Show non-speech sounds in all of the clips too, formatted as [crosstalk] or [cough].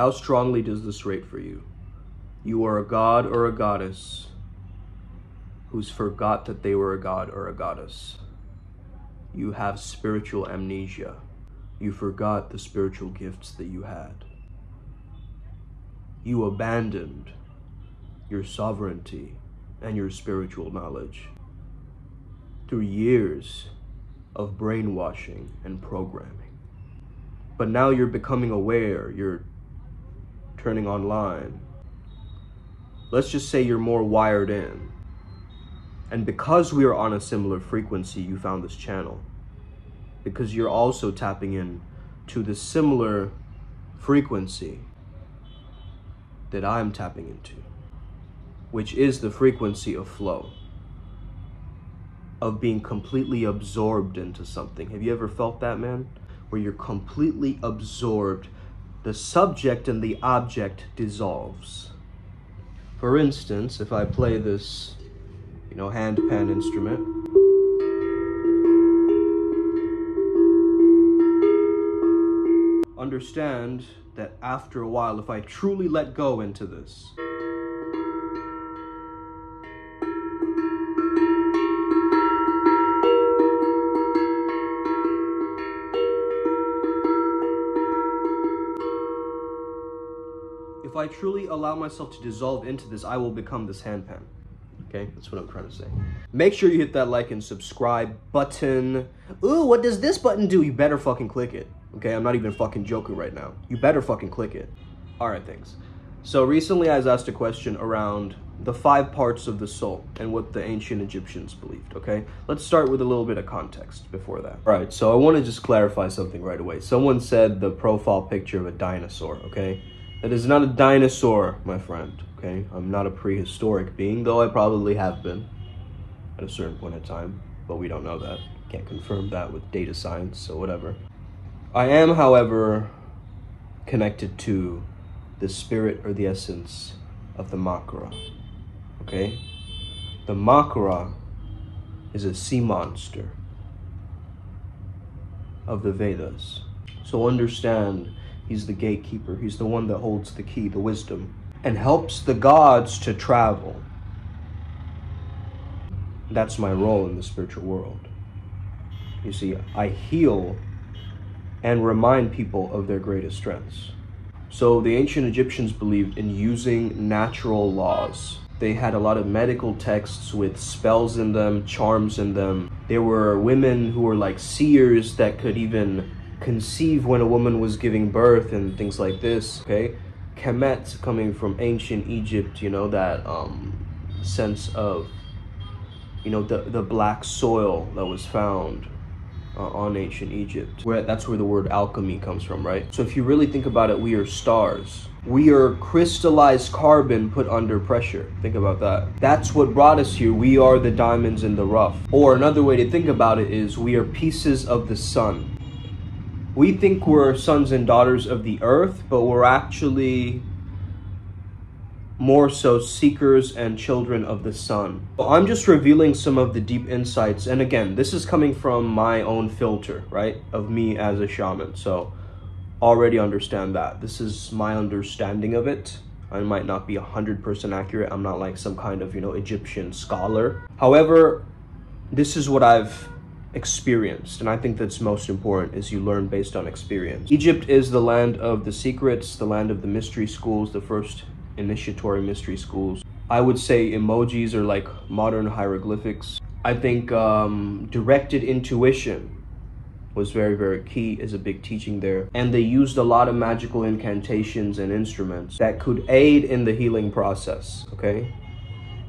How strongly does this rate for you? You are a god or a goddess who's forgot that they were a god or a goddess. You have spiritual amnesia. You forgot the spiritual gifts that you had. You abandoned your sovereignty and your spiritual knowledge through years of brainwashing and programming. But now you're becoming aware, you're turning online. Let's just say you're more wired in. And because we are on a similar frequency, you found this channel. Because you're also tapping in to the similar frequency that I'm tapping into, which is the frequency of flow, of being completely absorbed into something. Have you ever felt that, man? Where you're completely absorbed, the subject and the object dissolves. For instance, if I play this, you know, hand pan instrument, understand that after a while, if I truly let go into this, I truly allow myself to dissolve into this, I will become this handpan. Okay, that's what I'm trying to say. Make sure you hit that like and subscribe button. Ooh, what does this button do? You better fucking click it. Okay, I'm not even fucking joking right now. You better fucking click it. All right, thanks. So recently I was asked a question around the five parts of the soul and what the ancient Egyptians believed, okay? Let's start with a little bit of context before that. All right, so I want to just clarify something right away. Someone said the profile picture of a dinosaur, okay? That is not a dinosaur, my friend, okay? I'm not a prehistoric being, though I probably have been at a certain point in time, but we don't know that. Can't confirm that with data science, so whatever. I am, however, connected to the spirit or the essence of the Makara. Okay? The Makara is a sea monster of the Vedas. So understand, he's the gatekeeper. He's the one that holds the key, the wisdom, and helps the gods to travel. That's my role in the spiritual world. You see, I heal and remind people of their greatest strengths. So the ancient Egyptians believed in using natural laws. They had a lot of medical texts with spells in them, charms in them. There were women who were like seers that could even conceive when a woman was giving birth and things like this, okay? Kemet coming from ancient Egypt, you know, that um, sense of, you know, the, the black soil that was found uh, on ancient Egypt. Where that's where the word alchemy comes from, right? So if you really think about it, we are stars. We are crystallized carbon put under pressure. Think about that. That's what brought us here. We are the diamonds in the rough. Or another way to think about it is we are pieces of the sun. We think we're sons and daughters of the earth, but we're actually more so seekers and children of the sun. I'm just revealing some of the deep insights. And again, this is coming from my own filter, right? Of me as a shaman. So already understand that. This is my understanding of it. I might not be 100% accurate. I'm not like some kind of, you know, Egyptian scholar. However, this is what I've experienced and i think that's most important is you learn based on experience egypt is the land of the secrets the land of the mystery schools the first initiatory mystery schools. I would say emojis are like modern hieroglyphics. I think um, directed intuition was very, very key is a big teaching there. And they used a lot of magical incantations and instruments that could aid in the healing process, okay?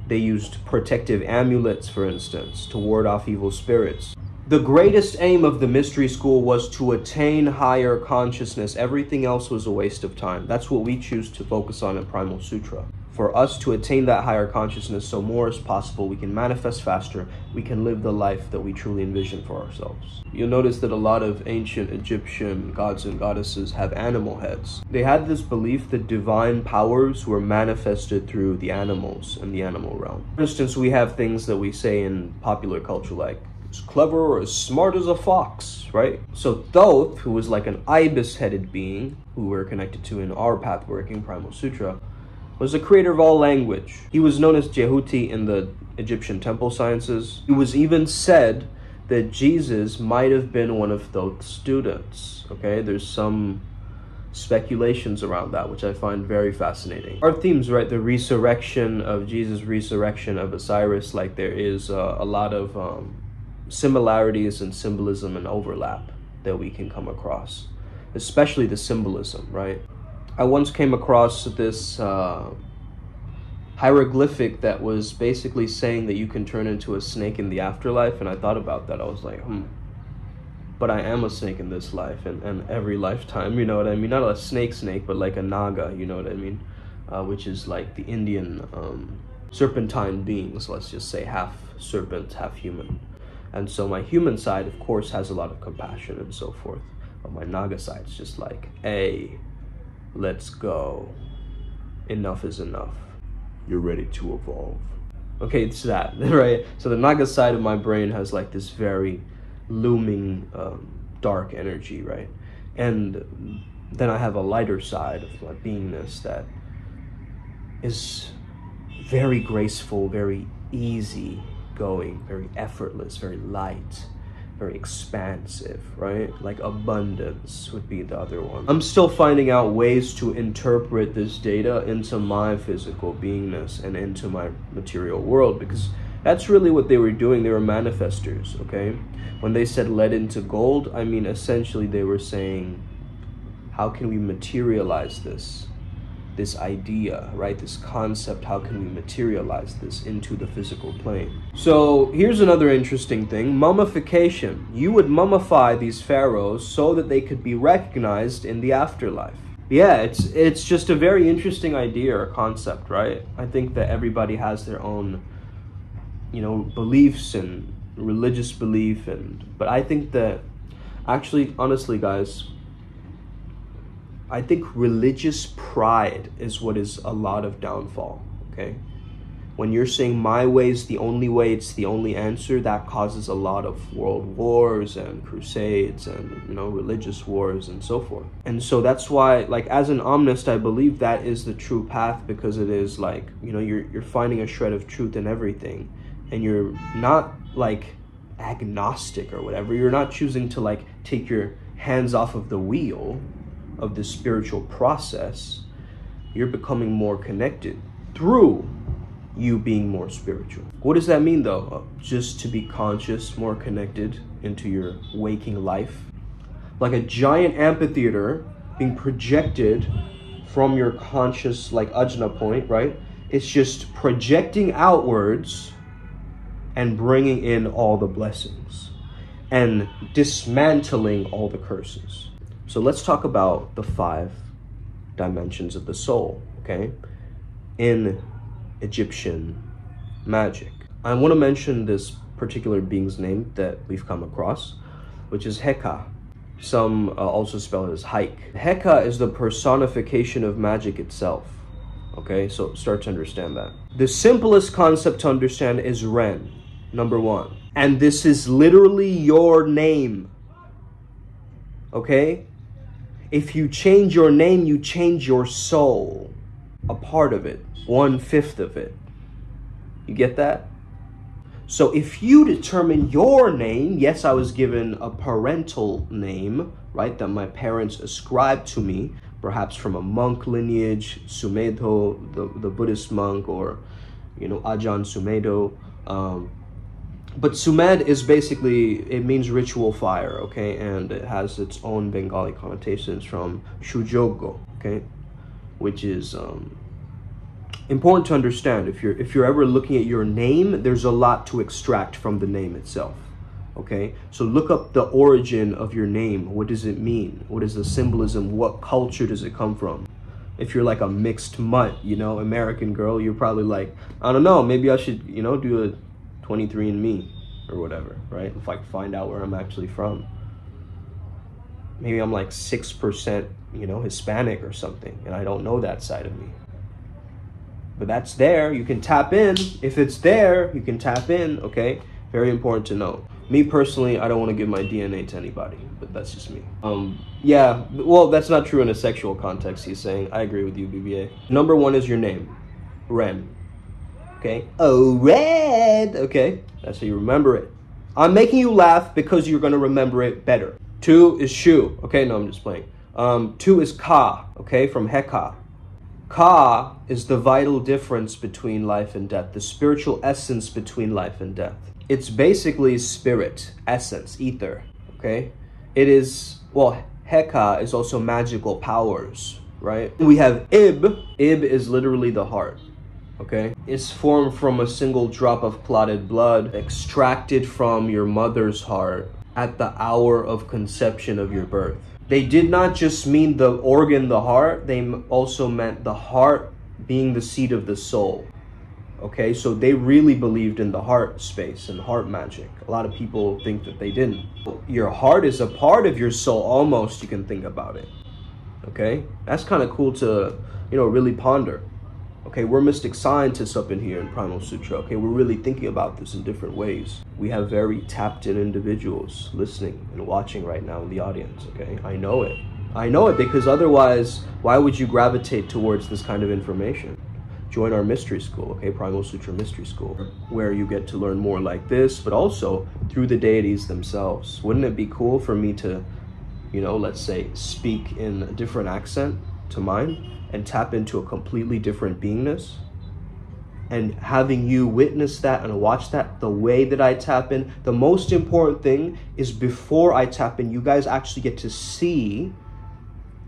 They used protective amulets, for instance, to ward off evil spirits. The greatest aim of the mystery school was to attain higher consciousness. Everything else was a waste of time. That's what we choose to focus on in Primal Sutra. For us to attain that higher consciousness so more is possible, we can manifest faster, we can live the life that we truly envision for ourselves. You'll notice that a lot of ancient Egyptian gods and goddesses have animal heads. They had this belief that divine powers were manifested through the animals and the animal realm. For instance, we have things that we say in popular culture like as clever or as smart as a fox, right? So Thoth, who was like an ibis-headed being, who we're connected to in our path working, Primal Sutra, was the creator of all language. He was known as Jehuti in the Egyptian temple sciences. It was even said that Jesus might have been one of Thoth's students. Okay, there's some speculations around that, which I find very fascinating. Our themes, right? The resurrection of Jesus, resurrection of Osiris, like there is uh, a lot of um, similarities and symbolism and overlap that we can come across, especially the symbolism, right? I once came across this uh, hieroglyphic that was basically saying that you can turn into a snake in the afterlife, and I thought about that. I was like, hmm but I am a snake in this life and, and every lifetime, you know what I mean? Not a snake snake, but like a naga, you know what I mean? Uh, which is like the Indian um, serpentine beings, let's just say half serpent, half human. And so my human side, of course, has a lot of compassion and so forth. But my naga side is just like, hey, let's go. Enough is enough. You're ready to evolve. Okay, it's that, [laughs] right? So the naga side of my brain has like this very looming um, dark energy, right? And then I have a lighter side of my beingness that is very graceful, very easy going, very effortless, very light, very expansive, right? Like abundance would be the other one. I'm still finding out ways to interpret this data into my physical beingness and into my material world because that's really what they were doing. They were manifestors, okay? When they said lead into gold, I mean, essentially they were saying, how can we materialize this? This idea, right? This concept, how can we materialize this into the physical plane? So here's another interesting thing mummification. You would mummify these pharaohs so that they could be recognized in the afterlife yeah it's it's just a very interesting idea or concept right i think that everybody has their own you know beliefs and religious belief and but i think that actually honestly guys i think religious pride is what is a lot of downfall okay? When you're saying my way is the only way it's the only answer that causes a lot of world wars and crusades and you know religious wars and so forth. And so that's why like as an omnist i believe that is the true path because it is like you know you're you're finding a shred of truth in everything and you're not like agnostic or whatever, you're not choosing to like take your hands off of the wheel of this spiritual process, you're becoming more connected through you being more spiritual. What does that mean though? Just to be conscious, more connected into your waking life. Like a giant amphitheater being projected from your conscious, like ajna point, right? It's just projecting outwards and bringing in all the blessings and dismantling all the curses. So let's talk about the five dimensions of the soul, okay? In Egyptian magic. I want to mention this particular being's name that we've come across, which is Heka. Some uh, also spell it as Haik. Heka is the personification of magic itself. Okay, so start to understand that. The simplest concept to understand is Ren, number one. And this is literally your name. Okay? If you change your name, you change your soul. A part of it, one fifth of it. You get that? So if you determine your name, yes, I was given a parental name, right, that my parents ascribed to me, perhaps from a monk lineage, Sumedho, the, the Buddhist monk, or, you know, Ajahn Sumedho. Um, but Sumed is basically, it means ritual fire, okay? And it has its own Bengali connotations from Shujogo, okay? Which is um, important to understand. If you're, if you're ever looking at your name, there's a lot to extract from the name itself, okay? So look up the origin of your name. What does it mean? What is the symbolism? What culture does it come from? If you're like a mixed mutt, you know, American girl, you're probably like, I don't know, maybe I should, you know, do a 23andMe or whatever, right? If I find out where I'm actually from. Maybe I'm like 6%, you know, Hispanic or something, and I don't know that side of me. But that's there. You can tap in. If it's there, you can tap in, okay? Very important to know. Me personally, I don't want to give my DNA to anybody, but that's just me. Um, yeah, well, that's not true in a sexual context, he's saying. I agree with you, BBA. Number one is your name, Ren. Okay? Oh, Red! Okay? That's how you remember it. I'm making you laugh because you're to remember it better. Two is Shu. Okay, no, I'm just playing. Um, two is Ka, okay, from Heka. Ka is the vital difference between life and death, the spiritual essence between life and death. It's basically spirit, essence, ether, okay? It is, well, Heka is also magical powers, right? We have Ib. Ib is literally the heart, okay? It's formed from a single drop of clotted blood extracted from your mother's heart at the hour of conception of your birth. They did not just mean the organ, the heart, they also meant the heart being the seat of the soul. Okay, so they really believed in the heart space and heart magic. A lot of people think that they didn't. Your heart is a part of your soul, almost, you can think about it. Okay, that's kind of cool to, you know, really ponder. Okay, we're mystic scientists up in here in Primal Sutra. Okay, we're really thinking about this in different ways. We have very tapped in individuals listening and watching right now in the audience. Okay, I know it. I know it because otherwise, why would you gravitate towards this kind of information? Join our mystery school, okay, Primal Sutra Mystery School, where you get to learn more like this, but also through the deities themselves. Wouldn't it be cool for me to, you know, let's say, speak in a different accent to mine? And tap into a completely different beingness and having you witness that and watch that the way that I tap in, the most important thing is before I tap in, you guys actually get to see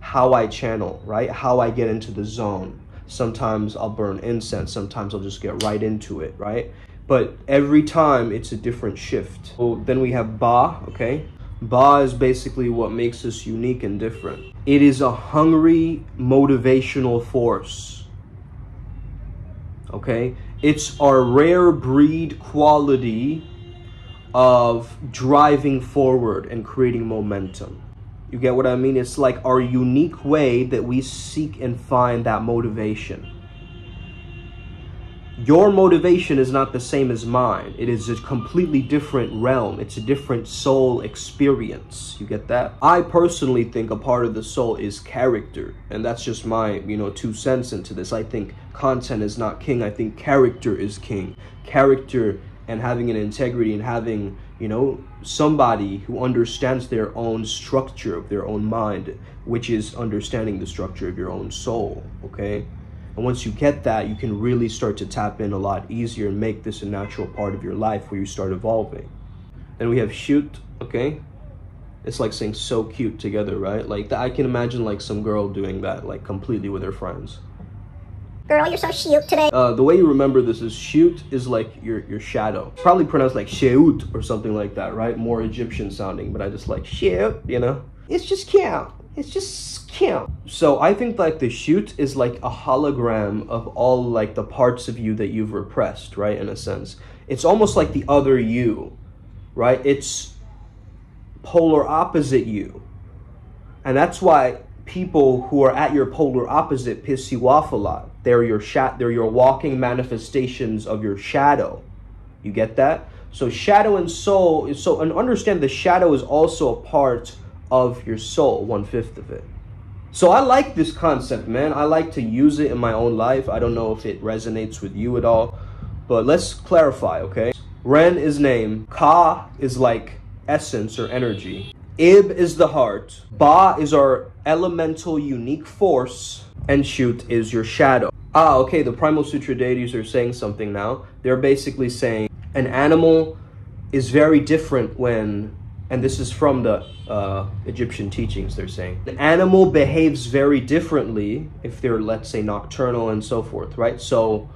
how I channel, right? How I get into the zone. Sometimes I'll burn incense, sometimes I'll just get right into it, right? But every time it's a different shift. Then we have Ba, okay? Ba is basically what makes us unique and different. It is a hungry, motivational force. Okay? It's our rare breed quality of driving forward and creating momentum. You get what I mean? It's like our unique way that we seek and find that motivation your motivation is not the same as mine. It is a completely different realm. It's a different soul experience. You get that? I personally think a part of the soul is character. And that's just my, you know, two cents into this. I think content is not king. I think character is king. Character and having an integrity and having, you know, somebody who understands their own structure of their own mind, which is understanding the structure of your own soul, okay? And once you get that, you can really start to tap in a lot easier and make this a natural part of your life where you start evolving. Then we have shoot, okay? It's like saying so cute together, right? Like I can imagine like some girl doing that like completely with her friends. Girl, you're so cute today. Uh, the way you remember this is shoot is like your your shadow. Probably pronounced like sheut or something like that, right? More Egyptian sounding, but I just like shoot, you know? It's just cute. It's just cute. So I think like the shoot is like a hologram of all like the parts of you that you've repressed, right? In a sense, it's almost like the other you, right? It's polar opposite you, and that's why people who are at your polar opposite piss you off a lot. They're your shat. They're your walking manifestations of your shadow. You get that? So shadow and soul is so and understand the shadow is also a part of your soul, one fifth of it. So I like this concept, man. I like to use it in my own life. I don't know if it resonates with you at all, but let's clarify, okay? Ren is name, Ka is like essence or energy, Ib is the heart, Ba is our elemental unique force, and Shoot is your shadow. Ah, okay, the Primal Sutra deities are saying something now. They're basically saying an animal is very different when and this is from the uh, Egyptian teachings, they're saying. An animal behaves very differently if they're, let's say, nocturnal and so forth, right? So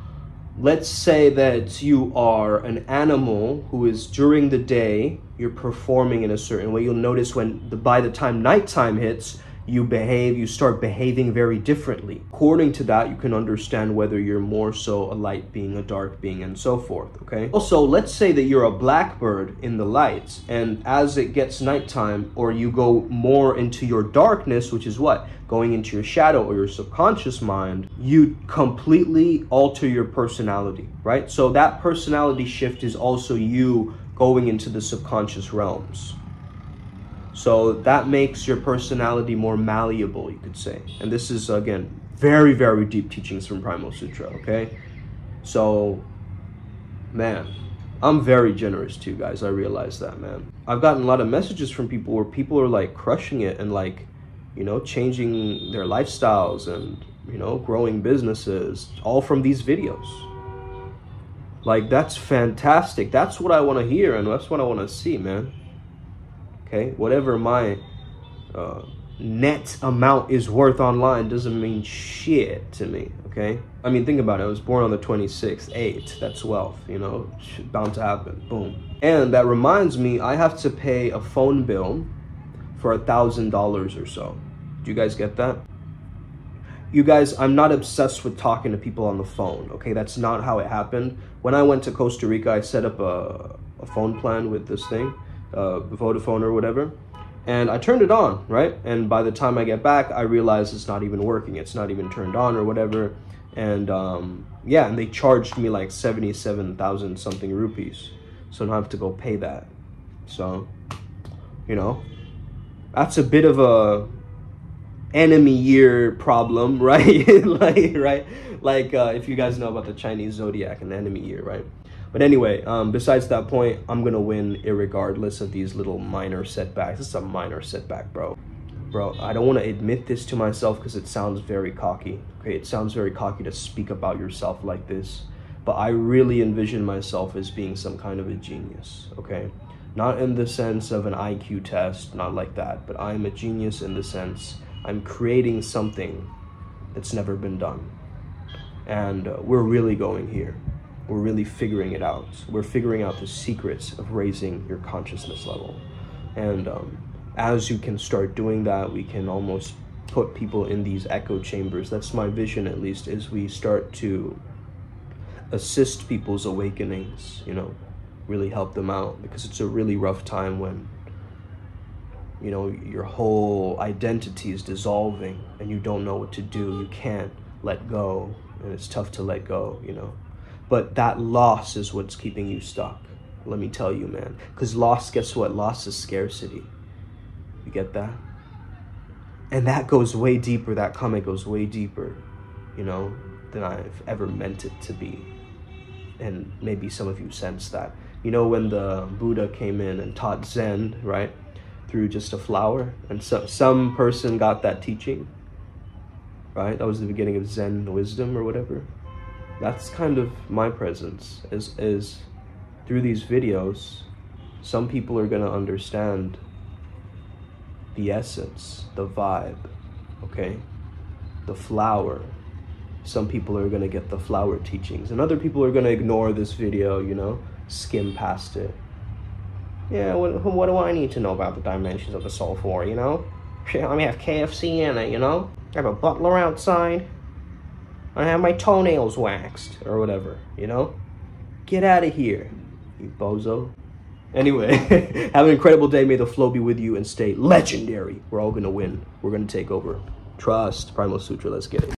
let's say that you are an animal who is during the day, you're performing in a certain way. You'll notice when the, by the time nighttime hits, you behave, you start behaving very differently. According to that, you can understand whether you're more so a light being, a dark being, and so forth, okay? Also, let's say that you're a blackbird in the light, and as it gets nighttime, or you go more into your darkness, which is what? Going into your shadow or your subconscious mind, you completely alter your personality, right? So that personality shift is also you going into the subconscious realms. So that makes your personality more malleable, you could say. And this is, again, very, very deep teachings from Primal Sutra, okay? So, man, I'm very generous too, guys. I realize that, man. I've gotten a lot of messages from people where people are like crushing it and like, you know, changing their lifestyles and, you know, growing businesses, all from these videos. Like, that's fantastic. That's what I want to hear and that's what I want to see, man okay? Whatever my uh, net amount is worth online doesn't mean shit to me okay? I mean think about it. I was born on the 26th 8 that's wealth you know? Bound to happen. Boom. And that reminds me i have to pay a phone bill for a thousand dollars or so. Do you guys get that? You guys i'm not obsessed with talking to people on the phone okay? That's not how it happened. When i went to costa rica i set up a, a phone plan with this thing uh, Vodafone or whatever. And I turned it on, right? And by the time I get back, I realize it's not even working. It's not even turned on or whatever. And um, yeah, and they charged me like 77,000 something rupees. So now I have to go pay that. So, you know, that's a bit of a enemy year problem, [laughs] right? like, right? Like, uh, if you guys know about the Chinese zodiac and enemy year, right? But anyway, um, besides that point, I'm gonna win regardless of these little minor setbacks. Is a minor setback, bro. Bro, I don't want to admit this to myself because it sounds very cocky. Okay, it sounds very cocky to speak about yourself like this. But I really envision myself as being some kind of a genius, okay? Not in the sense of an IQ test, not like that, but I'm a genius in the sense I'm creating something that's never been done. And uh, we're really going here we're really figuring it out. We're figuring out the secrets of raising your consciousness level. And um, as you can start doing that, we can almost put people in these echo chambers. That's my vision, at least, as we start to assist people's awakenings, you know, really help them out because it's a really rough time when you know your whole identity is dissolving and you don't know what to do you can't let go and it's tough to let go you know but that loss is what's keeping you stuck. Let me tell you, man. Because loss, guess what? Loss is scarcity. You get that? And that goes way deeper. That comment goes way deeper, you know, than I've ever meant it to be. And maybe some of you sense that. You know, when the Buddha came in and taught Zen, right? Through just a flower. And so some person got that teaching, right? That was the beginning of Zen wisdom or whatever that's kind of my presence is is through these videos some people are going to understand the essence the vibe okay? The flower. Some people are going to get the flower teachings and other people are going to ignore this video you know? Skim past it. Yeah what, what do i need to know about the dimensions of the soul for you know? Let me have kfc in it you know? I have a butler outside I have my toenails waxed or whatever, you know? Get out of here, you bozo. Anyway, [laughs] have an incredible day. May the flow be with you and stay legendary. We're all gonna win. We're gonna take over. Trust. Primal Sutra. Let's get it.